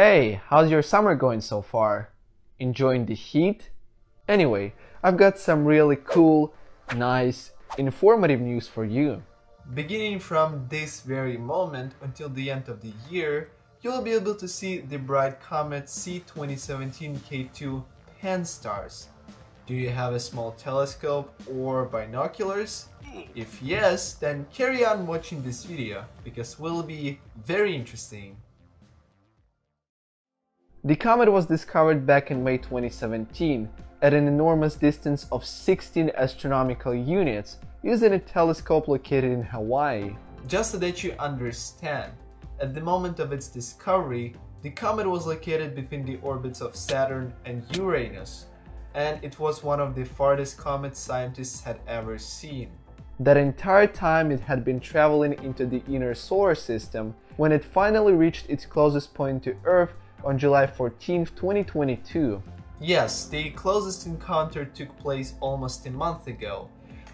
Hey, how's your summer going so far? Enjoying the heat? Anyway, I've got some really cool, nice, informative news for you. Beginning from this very moment until the end of the year, you'll be able to see the bright comet C2017K2 Pan-STARRS. Do you have a small telescope or binoculars? If yes, then carry on watching this video because it will be very interesting. The comet was discovered back in May 2017 at an enormous distance of 16 astronomical units using a telescope located in Hawaii. Just so that you understand, at the moment of its discovery, the comet was located between the orbits of Saturn and Uranus, and it was one of the farthest comets scientists had ever seen. That entire time it had been traveling into the inner solar system when it finally reached its closest point to Earth on July 14, 2022. Yes, the closest encounter took place almost a month ago,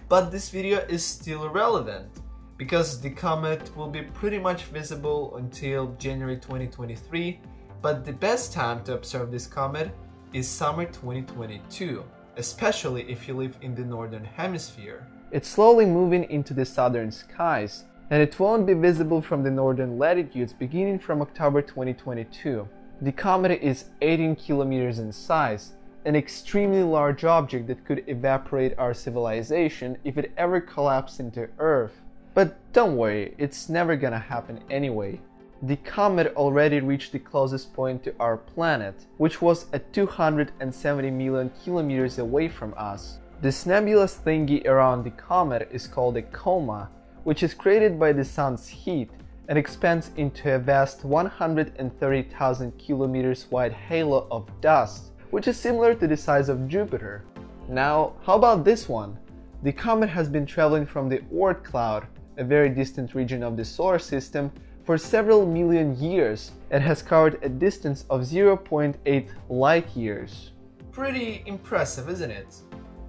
but this video is still relevant because the comet will be pretty much visible until January 2023, but the best time to observe this comet is summer 2022, especially if you live in the northern hemisphere. It's slowly moving into the southern skies, and it won't be visible from the northern latitudes beginning from October 2022. The comet is 18 kilometers in size, an extremely large object that could evaporate our civilization if it ever collapsed into Earth. But don't worry, it's never gonna happen anyway. The comet already reached the closest point to our planet, which was at 270 million kilometers away from us. This nebulous thingy around the comet is called a coma, which is created by the sun's heat and expands into a vast 130,000 kilometers wide halo of dust, which is similar to the size of Jupiter. Now, how about this one? The comet has been traveling from the Oort cloud, a very distant region of the solar system, for several million years and has covered a distance of 0.8 light years. Pretty impressive, isn't it?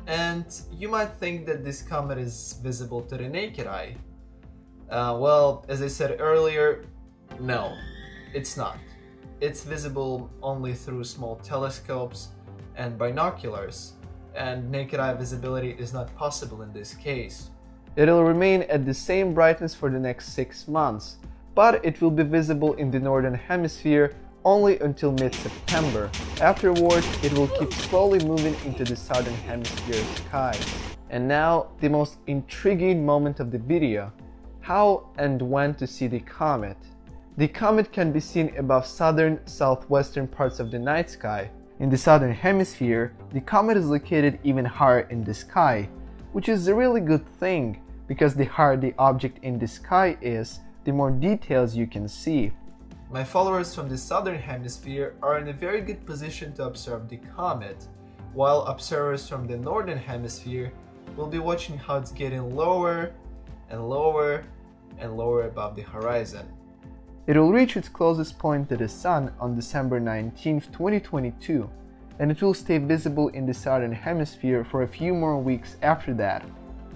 And you might think that this comet is visible to the naked eye, uh, well, as I said earlier, no, it's not. It's visible only through small telescopes and binoculars, and naked eye visibility is not possible in this case. It'll remain at the same brightness for the next 6 months, but it will be visible in the northern hemisphere only until mid-September. Afterwards, it will keep slowly moving into the southern hemisphere sky. And now, the most intriguing moment of the video how and when to see the comet. The comet can be seen above southern southwestern parts of the night sky. In the southern hemisphere, the comet is located even higher in the sky, which is a really good thing because the higher the object in the sky is, the more details you can see. My followers from the southern hemisphere are in a very good position to observe the comet, while observers from the northern hemisphere will be watching how it's getting lower and lower and lower above the horizon. It will reach its closest point to the Sun on December 19, 2022, and it will stay visible in the southern hemisphere for a few more weeks after that.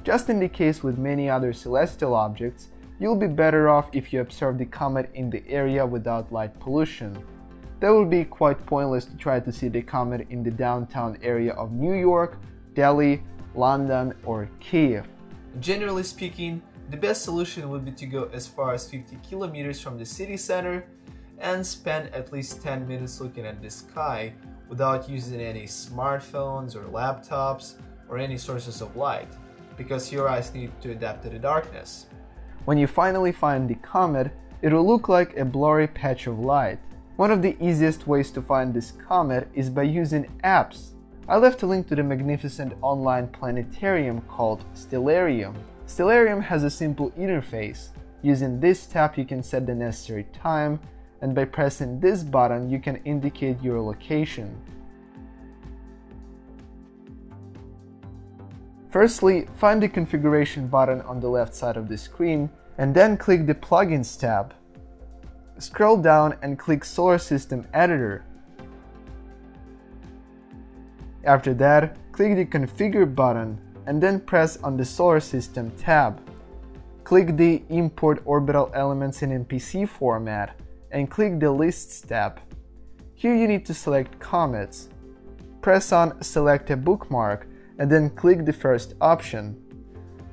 Just in the case with many other celestial objects, you'll be better off if you observe the comet in the area without light pollution. That would be quite pointless to try to see the comet in the downtown area of New York, Delhi, London, or Kiev. Generally speaking, the best solution would be to go as far as 50 kilometers from the city center and spend at least 10 minutes looking at the sky without using any smartphones or laptops or any sources of light because your eyes need to adapt to the darkness. When you finally find the comet, it will look like a blurry patch of light. One of the easiest ways to find this comet is by using apps. I left a link to the magnificent online planetarium called Stellarium. Stellarium has a simple interface. Using this tab you can set the necessary time and by pressing this button you can indicate your location. Firstly, find the configuration button on the left side of the screen and then click the plugins tab. Scroll down and click Solar System Editor. After that, click the configure button and then press on the Solar System tab. Click the Import Orbital Elements in MPC format and click the Lists tab. Here you need to select Comets. Press on Select a bookmark and then click the first option.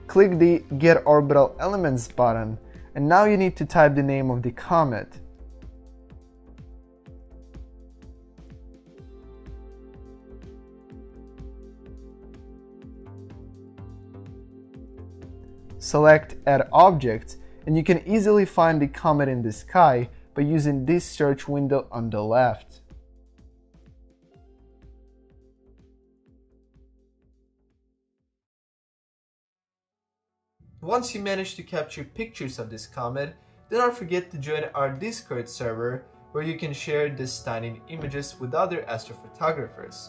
Click the Get Orbital Elements button and now you need to type the name of the comet. Select Add Object and you can easily find the comet in the sky by using this search window on the left. Once you manage to capture pictures of this comet, do not forget to join our Discord server where you can share these stunning images with other astrophotographers.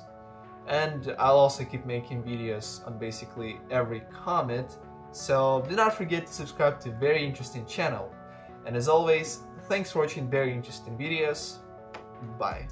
And I'll also keep making videos on basically every comet, so do not forget to subscribe to Very Interesting channel. And as always, thanks for watching very interesting videos. Bye.